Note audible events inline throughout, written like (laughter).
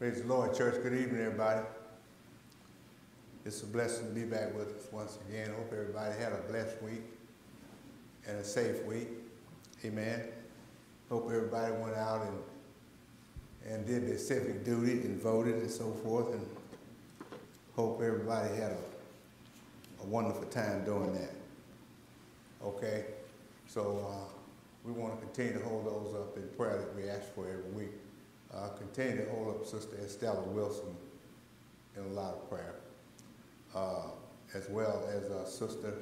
Praise the Lord, church. Good evening, everybody. It's a blessing to be back with us once again. Hope everybody had a blessed week and a safe week. Amen. Hope everybody went out and, and did their civic duty and voted and so forth. And hope everybody had a, a wonderful time doing that. Okay? So uh, we want to continue to hold those up in prayer that we ask for every week. Uh, continue to hold up Sister Estella Wilson in a lot of prayer, uh, as well as our Sister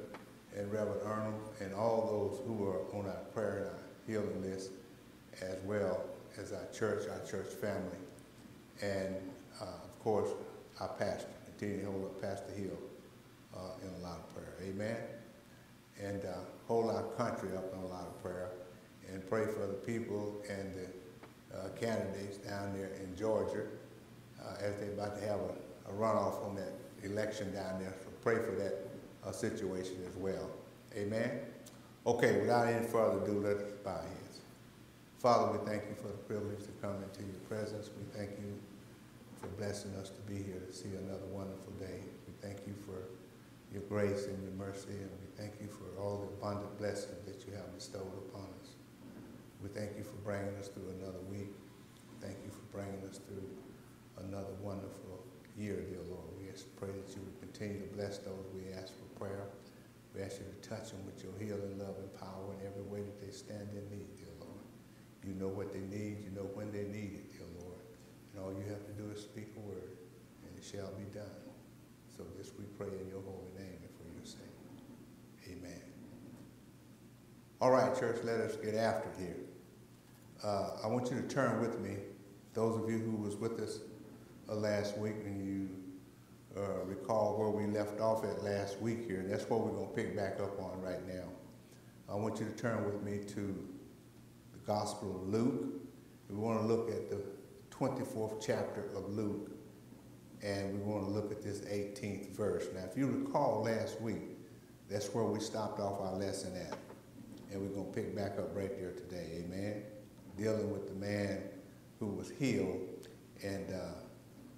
and Reverend Arnold and all those who are on our prayer and our healing list, as well as our church, our church family, and uh, of course our pastor. Continue to hold up Pastor Hill uh, in a lot of prayer. Amen. And uh, hold our country up in a lot of prayer, and pray for the people and the uh, candidates down there in Georgia uh, as they're about to have a, a, runoff on that election down there. So pray for that uh, situation as well. Amen. Okay, without any further ado, let us bow our heads. Father, we thank you for the privilege to come into your presence. We thank you for blessing us to be here to see another wonderful day. We thank you for your grace and your mercy, and we thank you for all the abundant blessings that you have bestowed upon us. We thank you for bringing us through another week. Thank you for bringing us through another wonderful year, dear Lord. We just pray that you would continue to bless those we ask for prayer. We ask you to touch them with your healing, love, and power in every way that they stand in need, dear Lord. You know what they need. You know when they need it, dear Lord. And all you have to do is speak a word, and it shall be done. So this we pray in your holy name and for your sake. Amen. All right, church, let us get after here. Uh, I want you to turn with me, those of you who was with us uh, last week and you uh, recall where we left off at last week here. That's what we're going to pick back up on right now. I want you to turn with me to the Gospel of Luke. We want to look at the 24th chapter of Luke, and we want to look at this 18th verse. Now, if you recall last week, that's where we stopped off our lesson at. And we're going to pick back up right there today. Amen dealing with the man who was healed and, uh,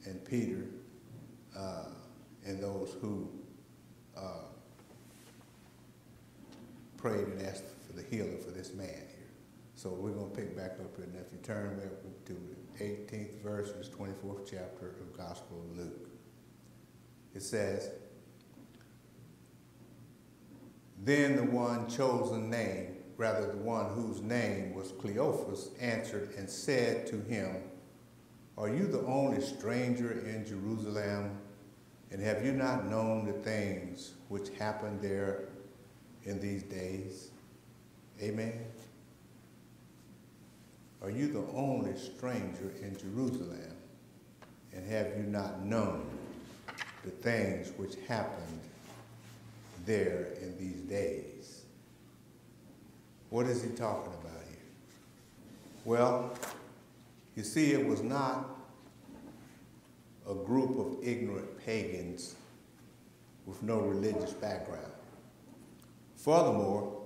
and Peter uh, and those who uh, prayed and asked for the healing for this man here. So we're going to pick back up here. Now, if you turn to the 18th verse, this 24th chapter of Gospel of Luke, it says, Then the one chosen name rather the one whose name was Cleophas, answered and said to him, Are you the only stranger in Jerusalem, and have you not known the things which happened there in these days? Amen. Are you the only stranger in Jerusalem, and have you not known the things which happened there in these days? What is he talking about here? Well, you see, it was not a group of ignorant pagans with no religious background. Furthermore,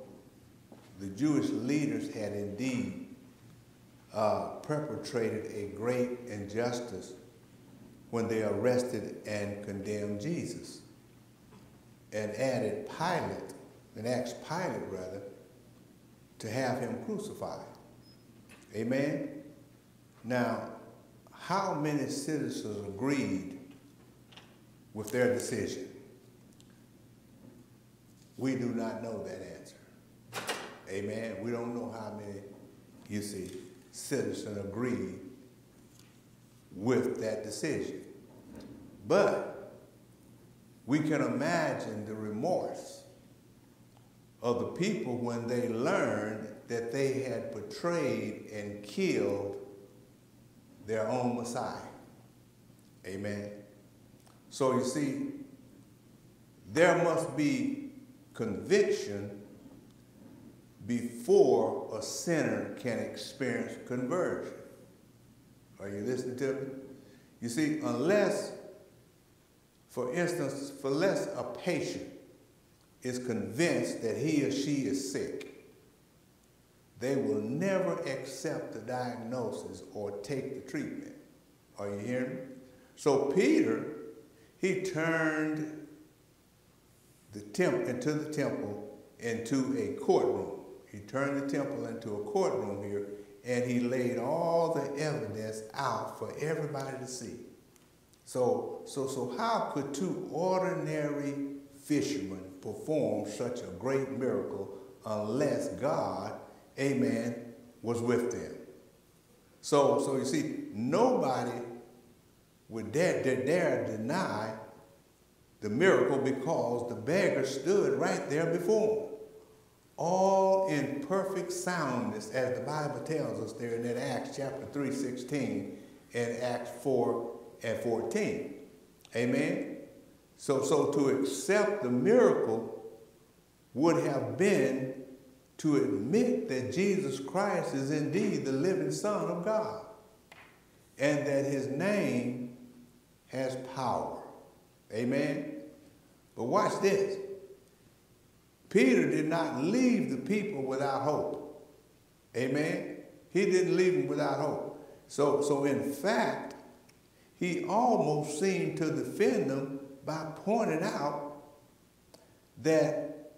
the Jewish leaders had indeed uh, perpetrated a great injustice when they arrested and condemned Jesus and added Pilate, and asked Pilate rather, to have him crucified. Amen? Now, how many citizens agreed with their decision? We do not know that answer. Amen? We don't know how many, you see, citizens agreed with that decision. But we can imagine the remorse of the people when they learned that they had betrayed and killed their own Messiah. Amen. So you see, there must be conviction before a sinner can experience conversion. Are you listening to me? You see, unless, for instance, for less a patient is convinced that he or she is sick, they will never accept the diagnosis or take the treatment. Are you hearing me? So Peter, he turned the temple into the temple into a courtroom. He turned the temple into a courtroom here, and he laid all the evidence out for everybody to see. So, so, so how could two ordinary fishermen perform such a great miracle unless God, amen, was with them? So, so you see, nobody would dare, dare, dare deny the miracle because the beggar stood right there before him. All in perfect soundness, as the Bible tells us there in that Acts chapter 3, 16 and Acts 4 and 14. Amen? So, so to accept the miracle would have been to admit that Jesus Christ is indeed the living Son of God and that his name has power. Amen? But watch this. Peter did not leave the people without hope. Amen? He didn't leave them without hope. So, so in fact, he almost seemed to defend them by pointing out that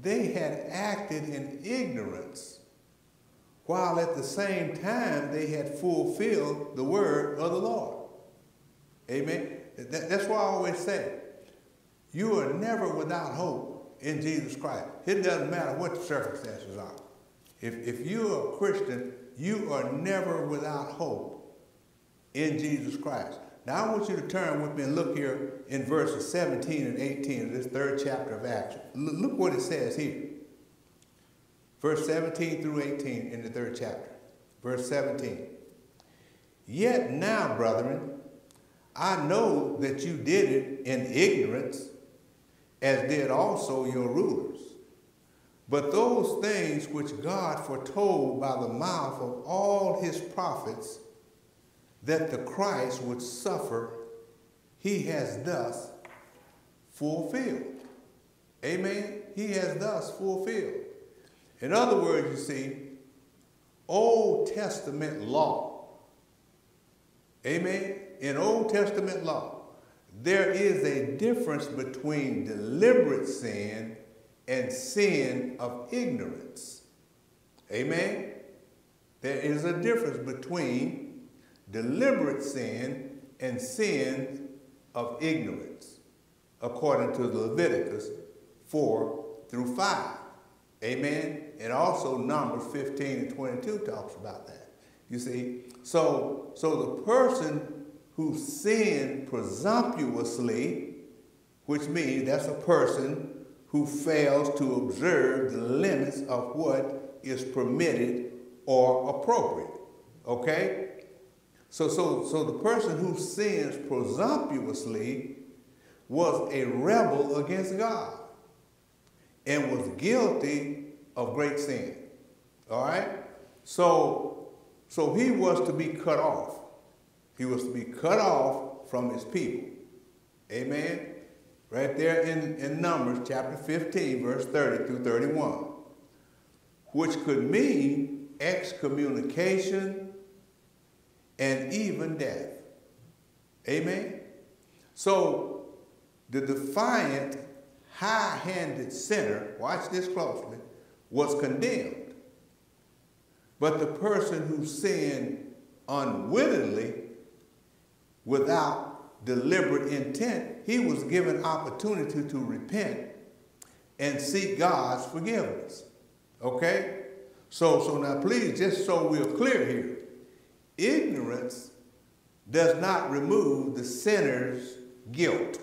they had acted in ignorance while at the same time they had fulfilled the word of the Lord. Amen. that's why I always say, you are never without hope in Jesus Christ. It doesn't matter what the circumstances are. If, if you're a Christian, you are never without hope in Jesus Christ. Now I want you to turn with me and look here in verses 17 and 18 of this third chapter of Acts. Look what it says here. Verse 17 through 18 in the third chapter. Verse 17. Yet now, brethren, I know that you did it in ignorance, as did also your rulers. But those things which God foretold by the mouth of all his prophets that the Christ would suffer, he has thus fulfilled. Amen? He has thus fulfilled. In other words, you see, Old Testament law, amen? In Old Testament law, there is a difference between deliberate sin and sin of ignorance. Amen? There is a difference between deliberate sin and sin of ignorance, according to Leviticus 4 through 5. Amen? And also Numbers 15 and 22 talks about that. You see, so, so the person who sinned presumptuously, which means that's a person who fails to observe the limits of what is permitted or appropriate. Okay? So, so, so the person who sins presumptuously was a rebel against God and was guilty of great sin. All right? So, so he was to be cut off. He was to be cut off from his people. Amen? Right there in, in Numbers chapter 15, verse 30 through 31, which could mean excommunication and even death. Amen? So, the defiant, high handed sinner, watch this closely, was condemned. But the person who sinned unwittingly, without deliberate intent, he was given opportunity to repent and seek God's forgiveness. Okay? So, so now please, just so we're clear here, Ignorance does not remove the sinner's guilt,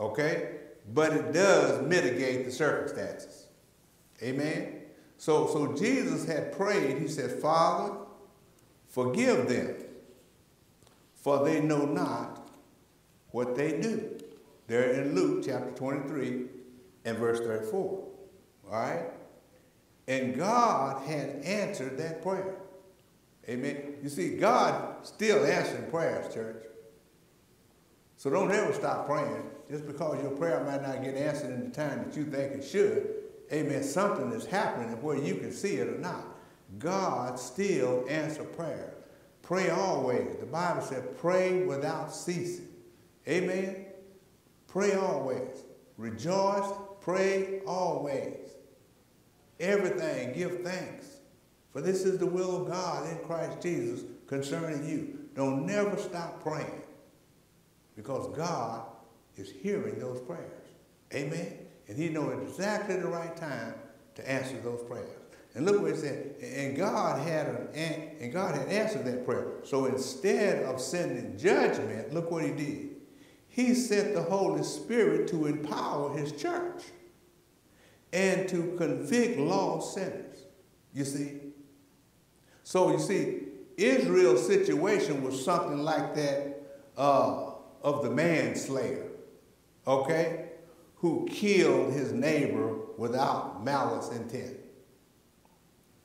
okay? But it does mitigate the circumstances. Amen? So, so Jesus had prayed, he said, Father, forgive them, for they know not what they do. There in Luke chapter 23 and verse 34. All right? And God had answered that prayer. Amen. You see, God still answering prayers, church. So don't ever stop praying. Just because your prayer might not get answered in the time that you think it should, amen, something is happening where you can see it or not. God still answers prayer. Pray always. The Bible said, pray without ceasing. Amen. Pray always. Rejoice. Pray always. Everything give thanks. For this is the will of God in Christ Jesus concerning you. Don't never stop praying because God is hearing those prayers. Amen. And he knows exactly the right time to answer those prayers. And look what it said. And God had an, and God had answered that prayer. So instead of sending judgment, look what he did. He sent the Holy Spirit to empower his church and to convict lost sinners. You see? So you see, Israel's situation was something like that uh, of the manslayer, okay, who killed his neighbor without malice intent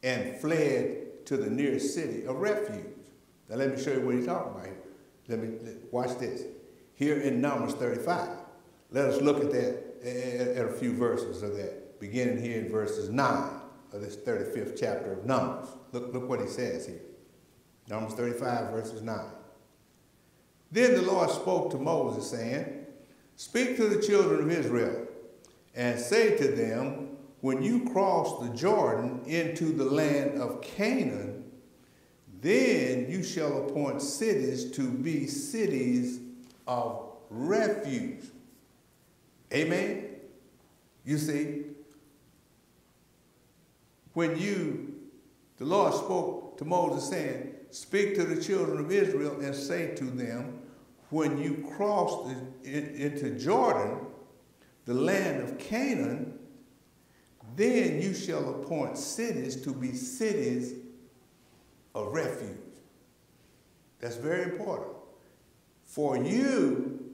and fled to the nearest city of refuge. Now let me show you what he's talking about here. Let me watch this. Here in Numbers 35, let us look at that at, at a few verses of that, beginning here in verses 9 of this 35th chapter of Numbers. Look, look what he says here. Numbers 35, verses 9. Then the Lord spoke to Moses, saying, Speak to the children of Israel, and say to them, When you cross the Jordan into the land of Canaan, then you shall appoint cities to be cities of refuge. Amen? You see, when you, the Lord spoke to Moses saying, Speak to the children of Israel and say to them, When you cross into Jordan, the land of Canaan, then you shall appoint cities to be cities of refuge. That's very important. For you,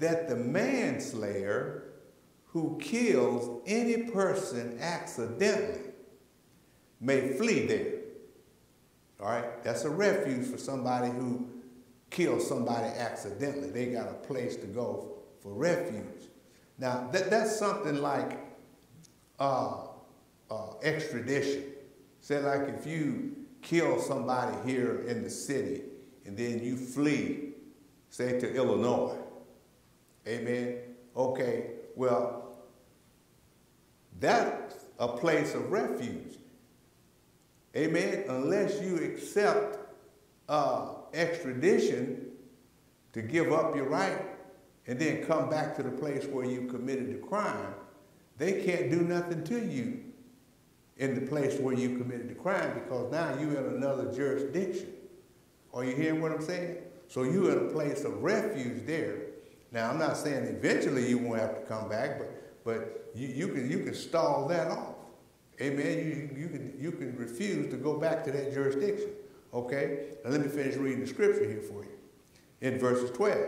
that the manslayer who kills any person accidentally may flee there. All right? That's a refuge for somebody who killed somebody accidentally. They got a place to go for refuge. Now, that, that's something like uh, uh, extradition. Say, like if you kill somebody here in the city and then you flee, say to Illinois. Amen. Okay, well, that's a place of refuge. Amen. Unless you accept uh, extradition to give up your right and then come back to the place where you committed the crime, they can't do nothing to you in the place where you committed the crime because now you're in another jurisdiction. Are you hearing what I'm saying? So you're in a place of refuge there. Now I'm not saying eventually you won't have to come back, but but you, you can you can stall that off. Amen. You, you, can, you can refuse to go back to that jurisdiction. Okay? Now let me finish reading the scripture here for you. In verses 12,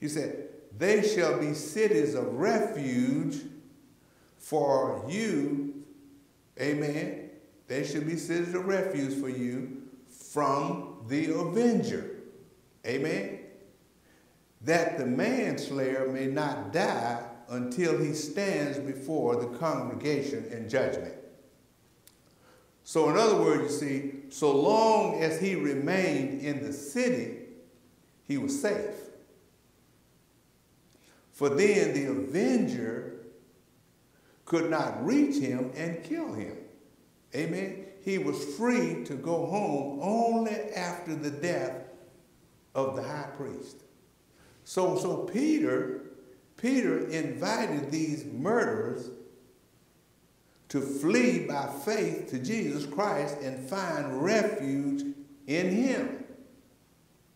he said, They shall be cities of refuge for you. Amen. They shall be cities of refuge for you from the avenger. Amen. That the manslayer may not die until he stands before the congregation in judgment. So, in other words, you see, so long as he remained in the city, he was safe. For then the avenger could not reach him and kill him. Amen. He was free to go home only after the death of the high priest. So, so Peter, Peter invited these murderers to flee by faith to Jesus Christ and find refuge in him.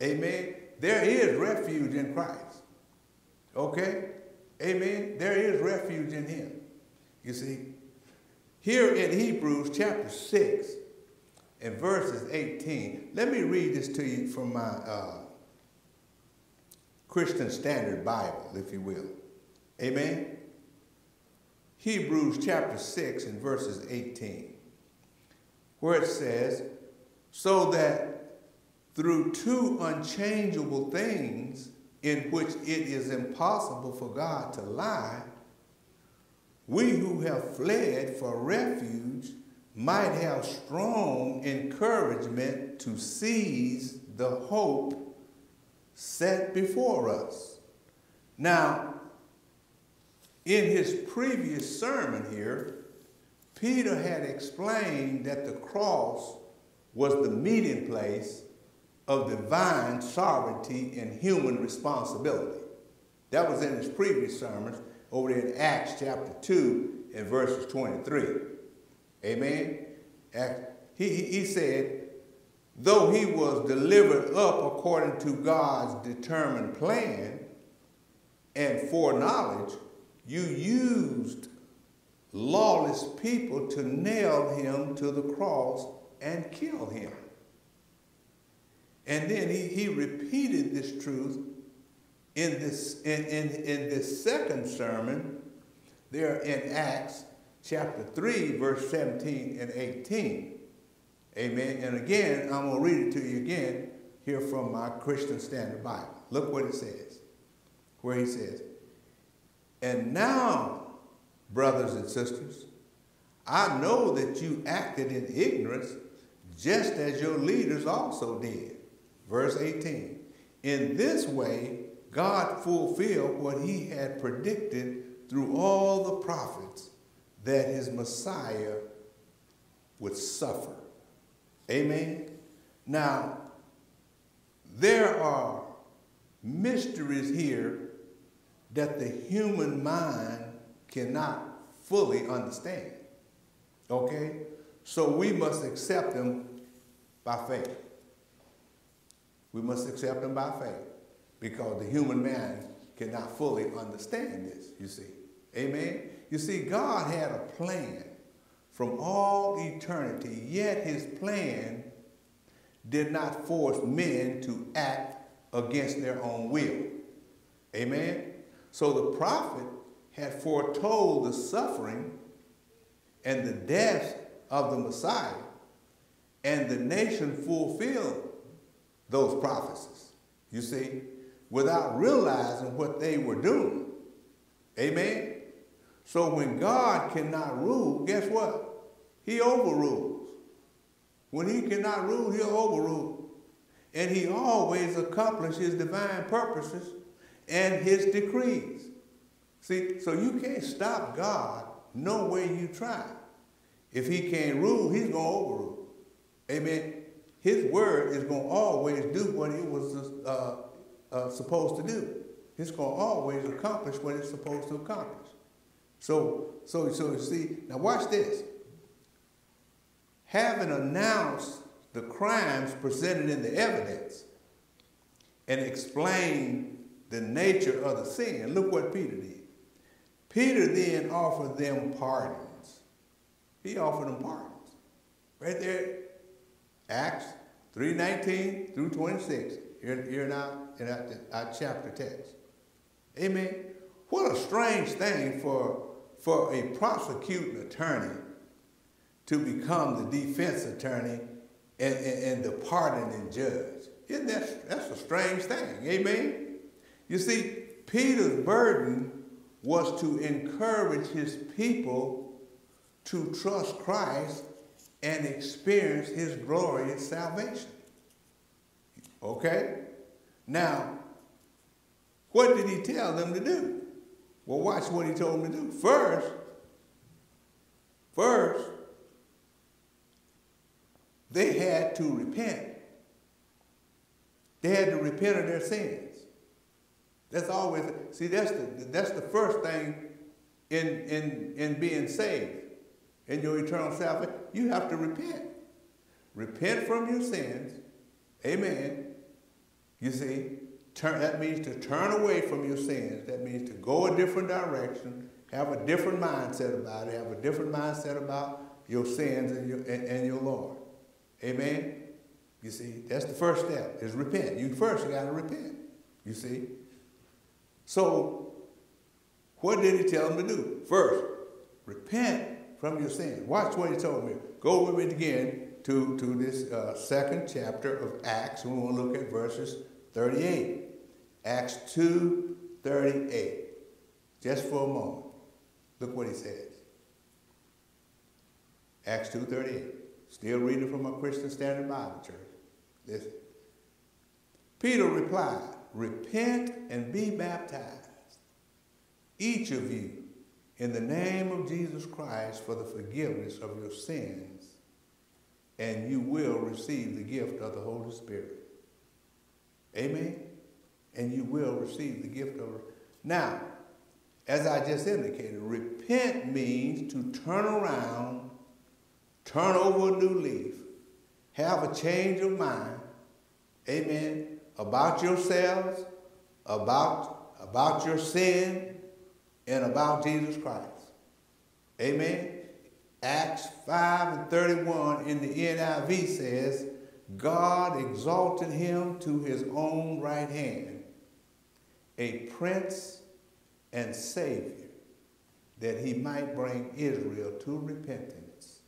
Amen. There is refuge in Christ. Okay? Amen. There is refuge in him. You see, here in Hebrews chapter 6 and verses 18, let me read this to you from my uh, Christian Standard Bible, if you will. Amen. Hebrews chapter 6 and verses 18, where it says, So that through two unchangeable things in which it is impossible for God to lie, we who have fled for refuge might have strong encouragement to seize the hope set before us. Now, in his previous sermon here, Peter had explained that the cross was the meeting place of divine sovereignty and human responsibility. That was in his previous sermons over there in Acts chapter 2 and verses 23. Amen. He, he said, though he was delivered up according to God's determined plan and foreknowledge, you used lawless people to nail him to the cross and kill him. And then he, he repeated this truth in this, in, in, in this second sermon there in Acts chapter 3, verse 17 and 18. Amen. And again, I'm going to read it to you again here from my Christian Standard Bible. Look what it says, where he says, And now, brothers and sisters, I know that you acted in ignorance just as your leaders also did. Verse 18. In this way, God fulfilled what he had predicted through all the prophets that his Messiah would suffer. Amen. Now, there are mysteries here that the human mind cannot fully understand. Okay? So we must accept them by faith. We must accept them by faith because the human man cannot fully understand this, you see. Amen? You see, God had a plan from all eternity, yet his plan did not force men to act against their own will. Amen? So the prophet had foretold the suffering and the death of the Messiah, and the nation fulfilled those prophecies, you see, without realizing what they were doing. Amen? So when God cannot rule, guess what? He overrules. When he cannot rule, he'll overrule. And he always accomplishes his divine purposes and his decrees. See, so you can't stop God no way you try. If he can't rule, he's going to overrule. Amen. His word is going to always do what it was uh, uh, supposed to do. It's going to always accomplish what it's supposed to accomplish. So, so, so you see, now watch this. Having announced the crimes presented in the evidence and explained the nature of the sin, look what Peter did. Peter then offered them pardons. He offered them pardons. Right there, Acts 3.19 through 26. Here, here now in our, our chapter text. Amen. What a strange thing for for a prosecuting attorney to become the defense attorney and, and, and the pardoning judge. Isn't that, that's a strange thing, amen? You see, Peter's burden was to encourage his people to trust Christ and experience his glorious salvation. Okay? Now, what did he tell them to do? Well, watch what he told them to do. First, first, they had to repent. They had to repent of their sins. That's always, see, that's the, that's the first thing in, in, in being saved, in your eternal salvation. You have to repent. Repent from your sins. Amen. You see, Turn, that means to turn away from your sins. That means to go a different direction, have a different mindset about it, have a different mindset about your sins and your, and, and your Lord. Amen? You see, that's the first step, is repent. You first got to repent, you see. So, what did he tell them to do? First, repent from your sins. Watch what he told me. Go with me again to, to this uh, second chapter of Acts. We want to look at verses 38. Acts 2 38. Just for a moment. Look what he says. Acts 2.38. Still reading from a Christian Standard Bible Church. Listen. Peter replied, Repent and be baptized, each of you, in the name of Jesus Christ for the forgiveness of your sins, and you will receive the gift of the Holy Spirit. Amen? And you will receive the gift of Now, as I just indicated, repent means to turn around, turn over a new leaf, have a change of mind, amen, about yourselves, about, about your sin, and about Jesus Christ. Amen. Acts 5 and 31 in the NIV says, God exalted him to his own right hand, a prince and savior, that he might bring Israel to repentance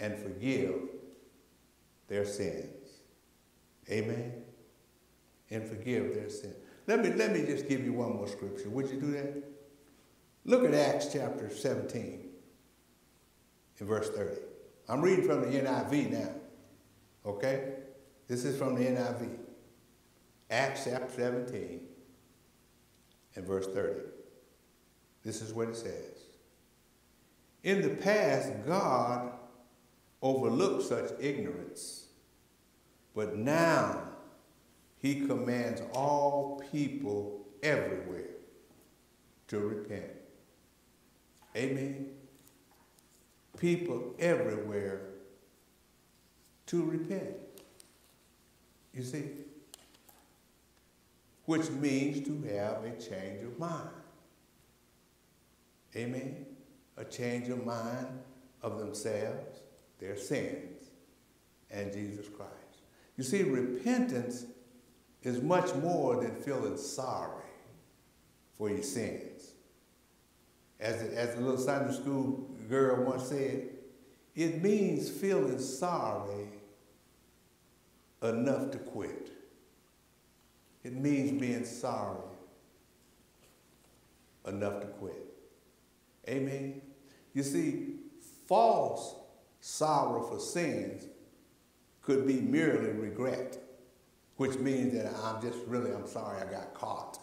and forgive their sins. Amen. And forgive their sin. Let me, let me just give you one more scripture. Would you do that? Look at Acts chapter 17 in verse 30. I'm reading from the NIV now. Okay? This is from the NIV. Acts chapter 17 and verse 30. This is what it says. In the past, God overlooked such ignorance, but now he commands all people everywhere to repent. Amen. People everywhere to repent. You see? Which means to have a change of mind. Amen. A change of mind of themselves, their sins, and Jesus Christ. You see, repentance is much more than feeling sorry for your sins. As, the, as a little Sunday school girl once said, it means feeling sorry enough to quit. It means being sorry enough to quit. Amen. You see, false sorrow for sins could be merely regret, which means that I'm just really, I'm sorry I got caught.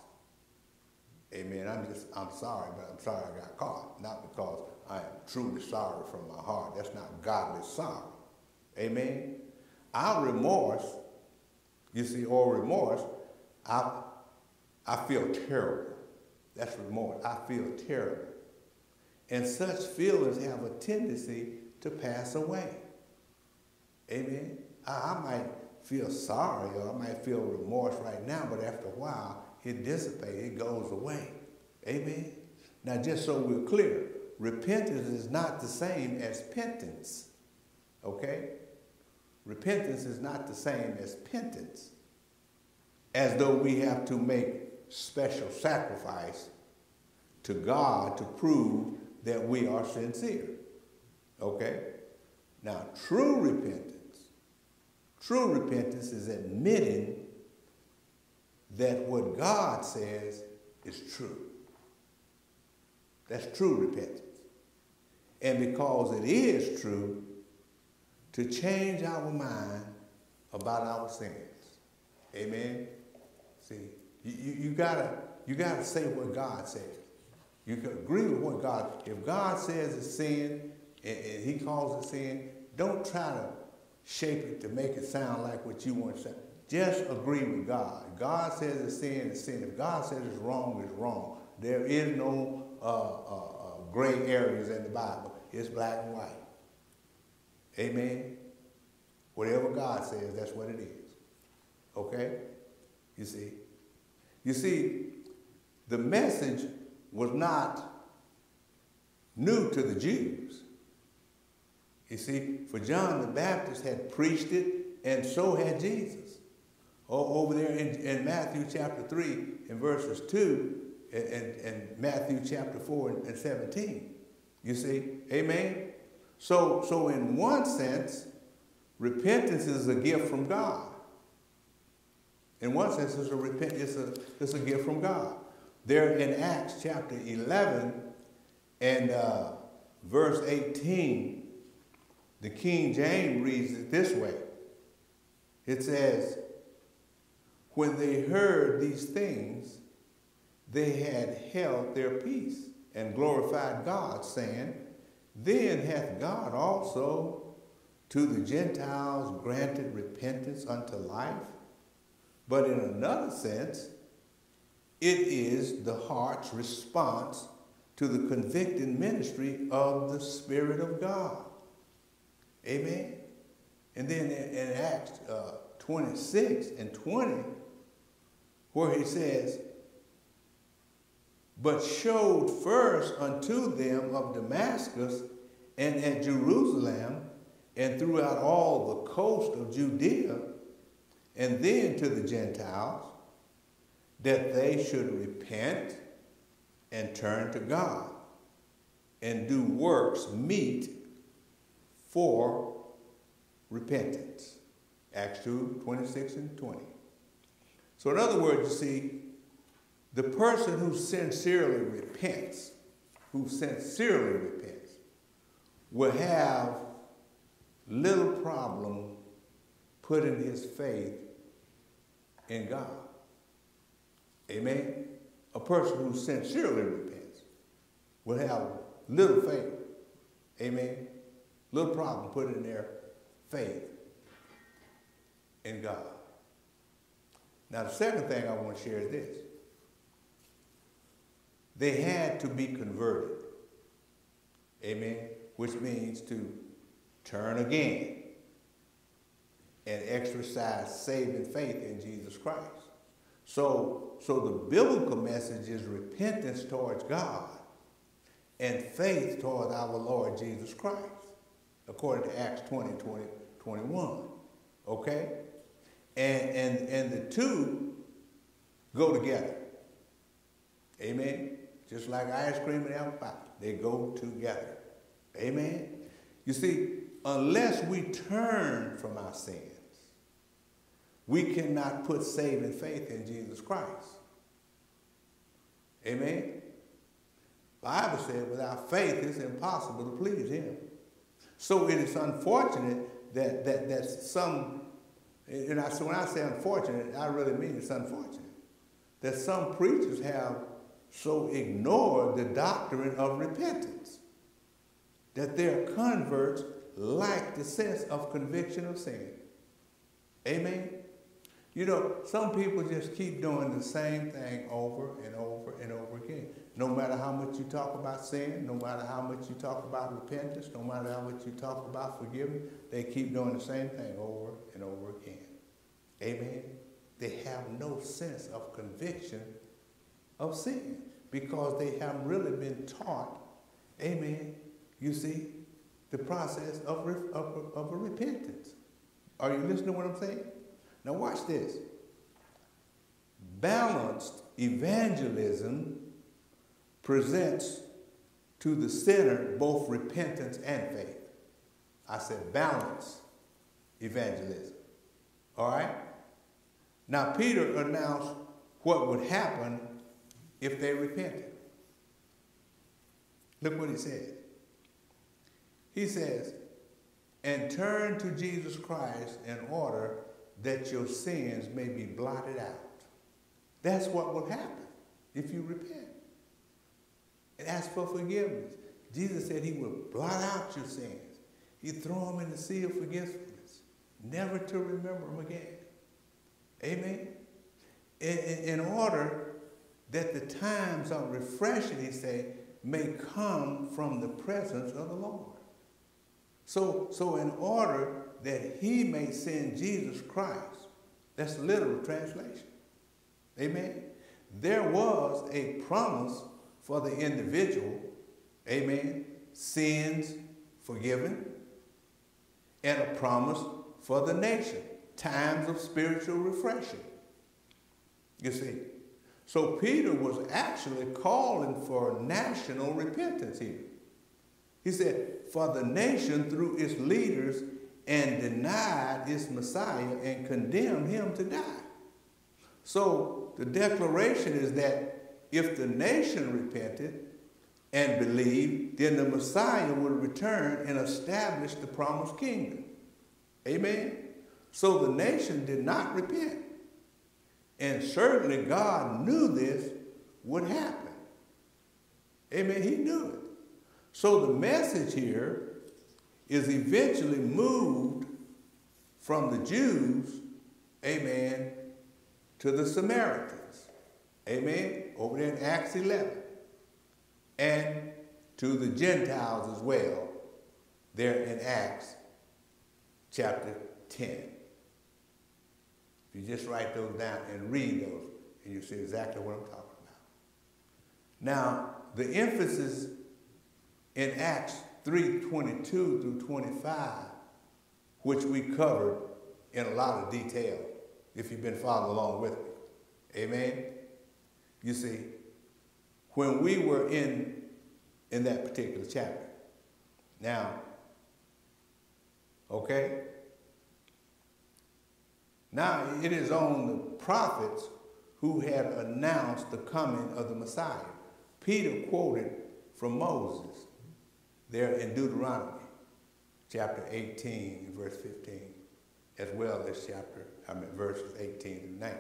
Amen. I'm just, I'm sorry, but I'm sorry I got caught. Not because I am truly sorry from my heart. That's not godly sorrow. Amen. Our remorse, you see, or remorse, I, I feel terrible. That's remorse. I feel terrible. And such feelings have a tendency to pass away. Amen. I, I might feel sorry or I might feel remorse right now, but after a while, it dissipates, it goes away. Amen. Now, just so we're clear, repentance is not the same as penance. Okay? Repentance is not the same as penance, as though we have to make special sacrifice to God to prove that we are sincere. Okay? Now, true repentance, true repentance is admitting that what God says is true. That's true repentance. And because it is true, to change our mind about our sins. Amen? See, you, you, you, gotta, you gotta say what God says. You can agree with what God, if God says it's sin and, and he calls it sin, don't try to shape it to make it sound like what you want to say. Just agree with God. God says it's sin, it's sin. If God says it's wrong, it's wrong. There is no uh, uh, uh, gray areas in the Bible. It's black and white. Amen? Whatever God says, that's what it is. Okay? You see? You see, the message was not new to the Jews. You see, for John the Baptist had preached it, and so had Jesus. Oh, over there in, in Matthew chapter 3, in verses 2, and, and, and Matthew chapter 4 and, and 17. You see? Amen? So, so in one sense, repentance is a gift from God. In one sense, it's a, repent, it's a, it's a gift from God. There in Acts chapter 11 and uh, verse 18, The King James reads it this way. It says, when they heard these things, they had held their peace and glorified God, saying, Then hath God also to the Gentiles granted repentance unto life. But in another sense, it is the heart's response to the convicting ministry of the Spirit of God. Amen. And then in, Acts uh, 26 and 20, where he says, But showed first unto them of Damascus and at Jerusalem and throughout all the coast of Judea, and then to the Gentiles, that they should repent and turn to God and do works meet for repentance. Acts 2 26 and 20. So, in other words, you see, the person who sincerely repents, who sincerely repents, will have little problem putting his faith in God. Amen? A person who sincerely repents will have little faith. Amen? Little problem putting their faith in God. Now, the second thing I want to share is this. They had to be converted. Amen? Which means to turn again and exercise saving faith in Jesus Christ. So, so the biblical message is repentance towards God and faith towards our Lord Jesus Christ, according to Acts 20, 20 21. Okay? And, and, and the two go together. Amen? Just like ice cream and apple pie, they go together. Amen? You see, unless we turn from our sins, we cannot put saving faith in Jesus Christ. Amen? Bible said without faith it's impossible to please him. So it is unfortunate that, that, that some, and I, so when I say unfortunate, I really mean it's unfortunate, that some preachers have so ignored the doctrine of repentance that their converts lack the sense of conviction of sin. Amen? You know, some people just keep doing the same thing over and over and over again. No matter how much you talk about sin, no matter how much you talk about repentance, no matter how much you talk about forgiveness, they keep doing the same thing over and over again. Amen? They have no sense of conviction of sin because they haven't really been taught, amen, you see, the process of, of, of repentance. Are you listening to what I'm saying? Now watch this. Balanced evangelism presents to the sinner both repentance and faith. I said balanced evangelism. All right? Now Peter announced what would happen if they repented. Look what he said. He says, and turn to Jesus Christ in order that your sins may be blotted out. That's what will happen if you repent and ask for forgiveness. Jesus said he will blot out your sins. He'd throw them in the sea of forgetfulness, never to remember them again. Amen? In, in, in order that the times of refreshing, he said, may come from the presence of the Lord. So, so in order that he may send Jesus Christ, that's the literal translation. Amen. There was a promise for the individual, amen, sins forgiven, and a promise for the nation, times of spiritual refreshing. You see. So Peter was actually calling for national repentance here. He said, for the nation through its leaders and denied its Messiah and condemned him to die. So the declaration is that if the nation repented, and believed, then the Messiah would return and establish the promised kingdom. Amen? So the nation did not repent. And certainly God knew this would happen. Amen? He knew it. So the message here is eventually moved from the Jews, amen, to the Samaritans. Amen? Over there in Acts 11 and to the Gentiles as well, there in Acts chapter 10. If you just write those down and read those, and you see exactly what I'm talking about. Now, the emphasis in Acts 3:22 through 25, which we covered in a lot of detail, if you've been following along with me. Amen. You see, when we were in, in that particular chapter. Now, okay? Now it is on the prophets who had announced the coming of the Messiah. Peter quoted from Moses there in Deuteronomy chapter 18 verse 15, as well as chapter, I mean verses 18 and 19.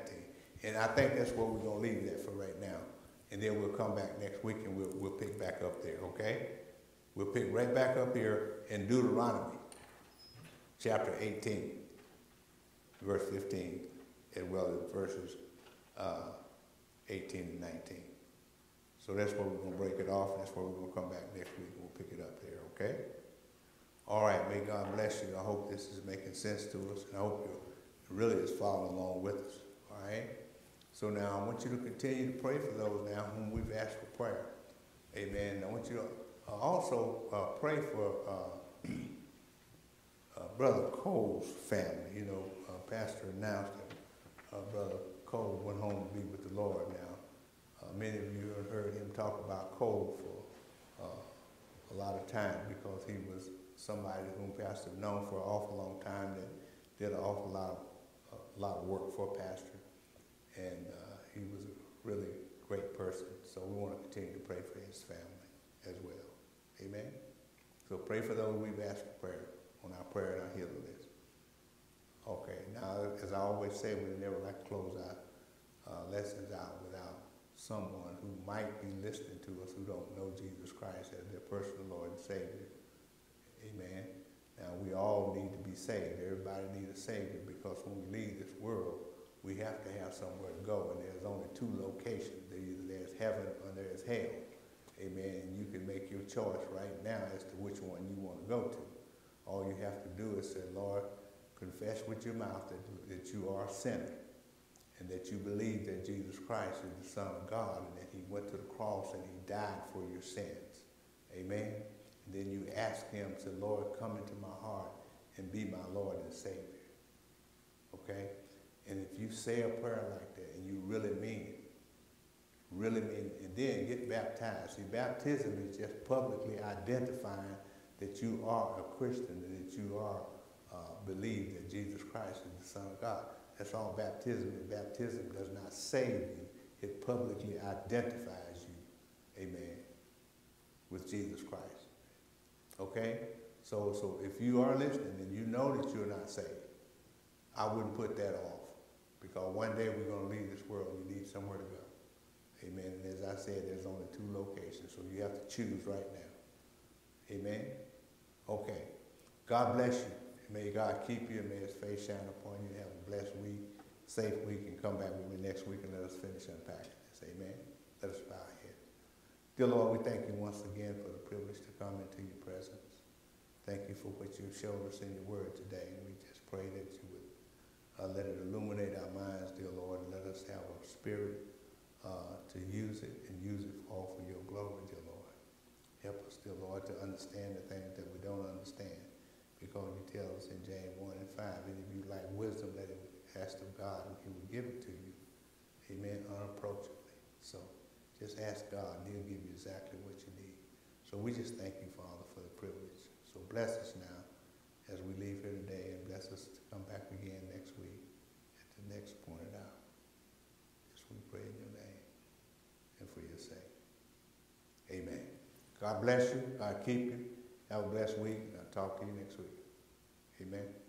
And I think that's where we're going to leave that for right now and then we'll come back next week and we'll, we'll pick back up there, okay? We'll pick right back up here in Deuteronomy, chapter 18, verse 15, as well as verses uh, 18 and 19. So that's where we're going to break it off, and that's where we're going to come back next week pick it up there, okay? All right, may God bless you. I hope this is making sense to us, and I hope you really is following along with us, all right? So now I want you to continue to pray for those now whom we've asked for prayer. Amen. I want you to uh, also uh, pray for uh, (clears throat) uh Brother Cole's family. You know, uh, Pastor announced that uh, Brother Cole went home to be with the Lord now. many of you have heard him talk about Cole for a lot of time because he was somebody whom Pastor known for an awful long time that did an awful lot of, a lot of work for Pastor and uh, he was a really great person. So we want to continue to pray for his family as well. Amen. So pray for those we've asked for prayer on our prayer and our healing list. Okay. Now, as I always say, we never like to close our uh, lessons out without someone who might be listening to us who don't know Jesus Christ as their personal Lord and Savior. Amen. Now, we all need to be saved. Everybody needs a Savior because when we leave this world, we have to have somewhere to go, and there's only two locations. Either there's heaven or there's hell. Amen. You can make your choice right now as to which one you want to go to. All you have to do is say, Lord, confess with your mouth that, that you are a sinner and that you believe that Jesus Christ is the Son of God and that he went to the cross and he died for your sins. Amen. And then you ask him to, Lord, come into my heart and be my Lord and Savior. Okay? And if you say a prayer like that and you really mean it, really mean it, and then get baptized. See, baptism is just publicly identifying that you are a Christian and that you are uh, believe that Jesus Christ is the Son of God. That's all baptism is. Baptism does not save you. It publicly identifies you, amen, with Jesus Christ. Okay? So, so if you are listening and you know that you're not saved, I wouldn't put that off. Because one day we're going to leave this world. We need somewhere to go. Amen. And as I said, there's only two locations, so you have to choose right now. Amen. Okay. God bless you. May God keep you and may his face shine upon you. Have a blessed week, safe week, and come back with me next week and let us finish unpacking this. Amen. Let us bow our head. Dear Lord, we thank you once again for the privilege to come into your presence. Thank you for what you've shown us in your word today. And we just pray that you uh, let it illuminate our minds, dear Lord, and let us have a spirit uh, to use it and use it all for your glory, dear Lord. Help us, dear Lord, to understand the things that we don't understand. Because you tell us in James 1 and 5, and if you like wisdom, let it ask of God, and he will give it to you. Amen, unapproachably. So just ask God, and he'll give you exactly what you need. So we just thank you, Father, for the privilege. So bless us now as we leave here today, and bless us to come back again next week at the next pointed out. As we pray in your name and for your sake. Amen. God bless you. God keep you. Have a blessed week. Talk to you next week. Amen.